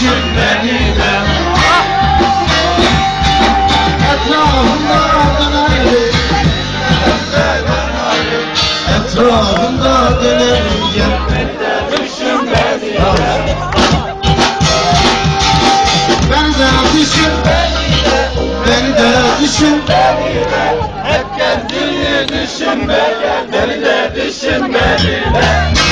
düşün beni de. Etrafında dönerim Etrafında dönerim Düşün beni Beni de düşün. Beni de düşün. Hep kendini düşünme Beni de düşünmeli Beni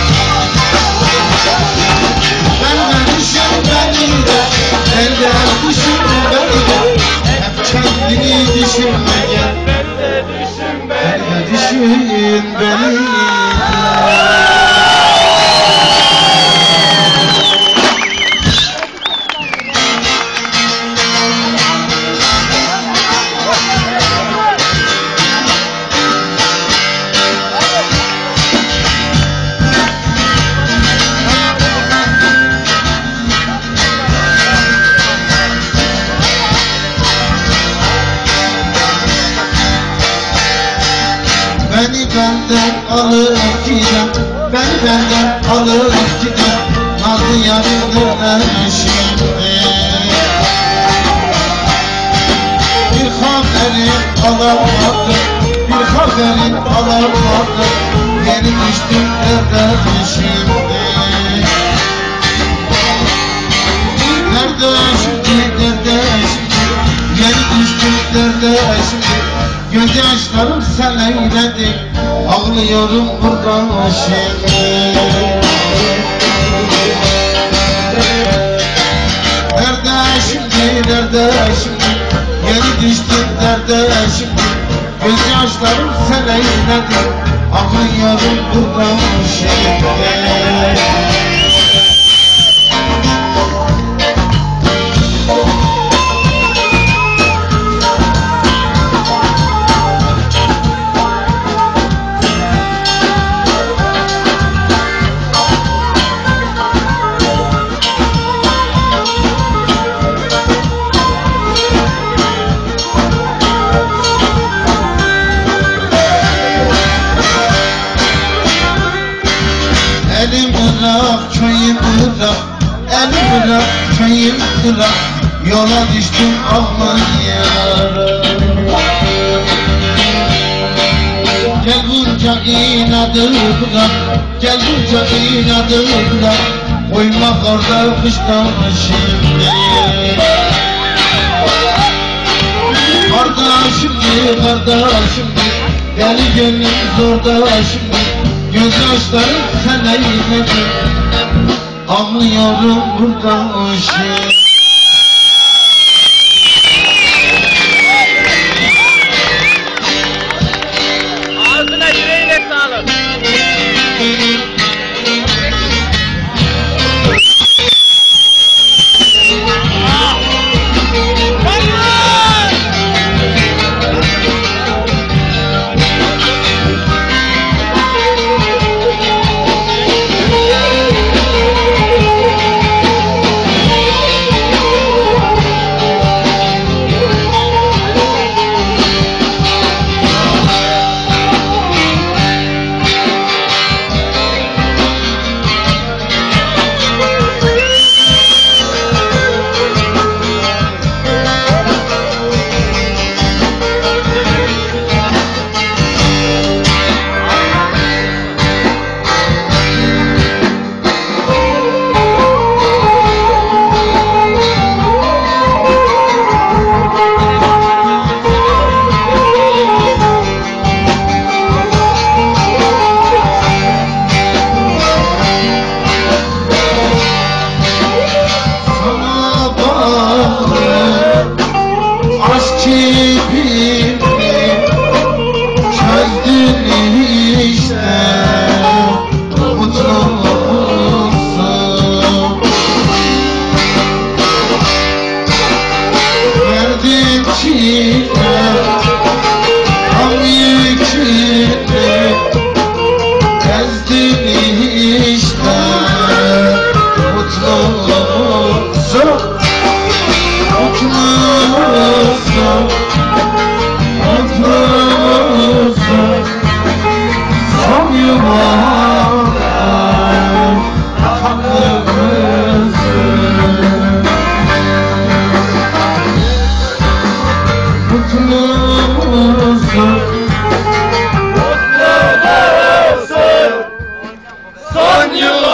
beni de düşün beni Beni benden alıp giden Nazlı yarındır şimdi Bir haberin alamadım Bir haberin alamadım Yeni düştüm derde şimdi nerede şimdi Yeni düştüm şimdi Gözyaşlarım sen eyledi Ağlıyorum buradan şimdi Nerede şimdi nerede şimdi Yeni düştüm derde şimdi. Gözyaşlarım sen eyledi Ağlıyorum buradan şimdi köyüm bırak Yola düştüm aman yara Gel bunca inadı bırak Gel bunca inadı bırak Koyma karda kıştan şimdi Kardeşim şimdi, kardeşim Deli gönlüm zorda şimdi Gözyaşlarım sen eyledi Ağlıyorum burada Ağzına años.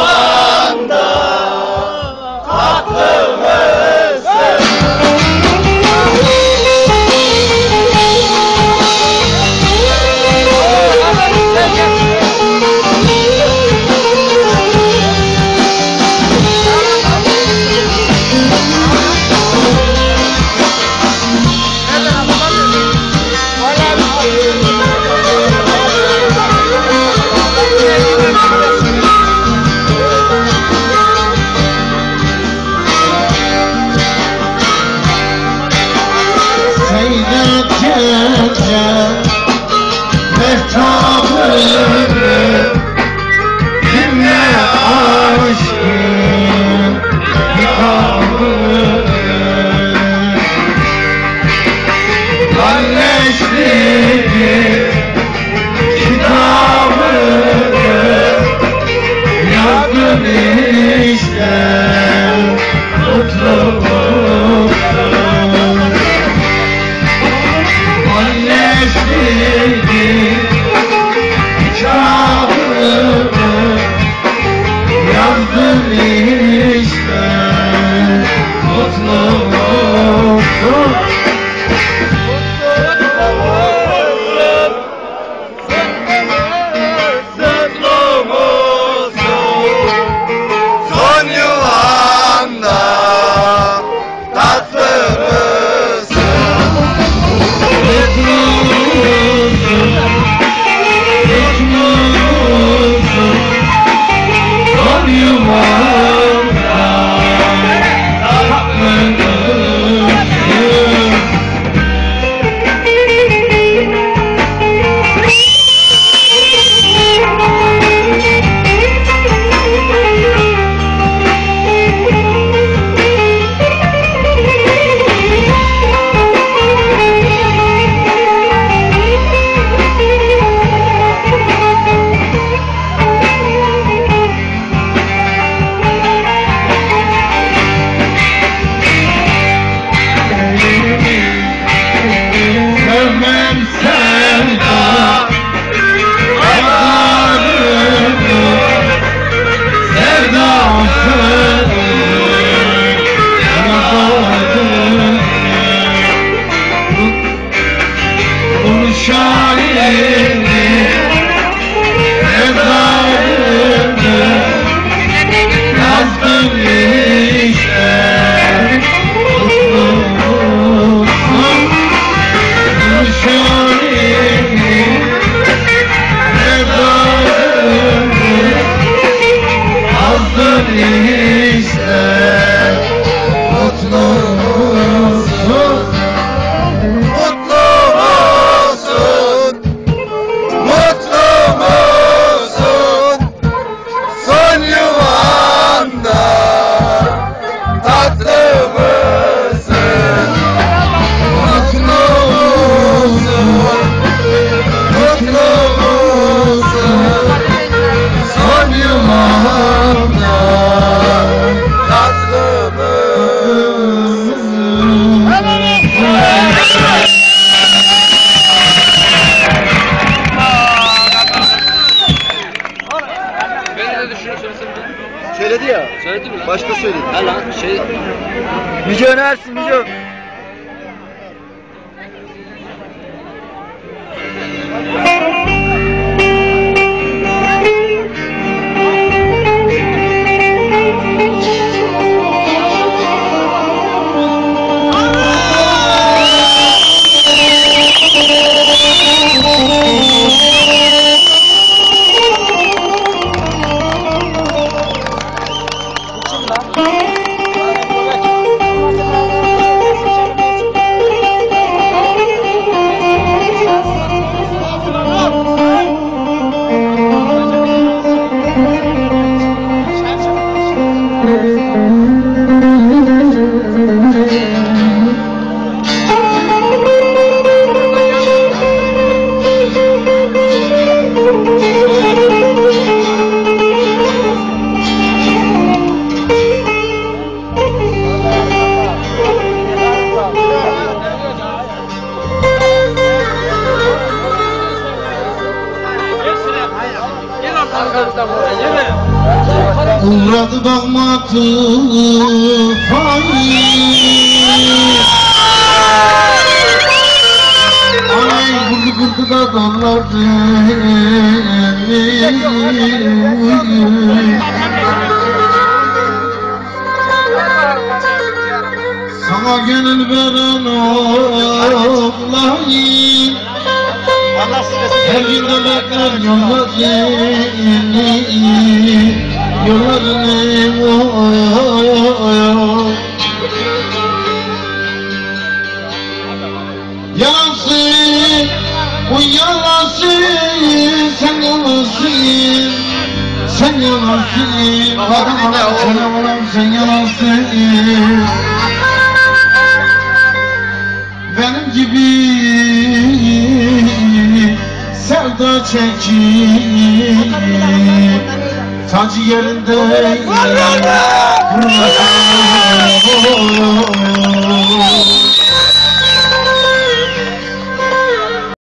no Tatlu Jonas Uğradı bakmadı faiz Ay vurdu vurdu da damladı Sana gönül veren olayım her gün de bekler yollarını Yollarını Yalansın, bu yalansın, sen yalansın Sen yalansın, adam adam sen adam sen yalansın benim gibi sevda çekip tacı yerinde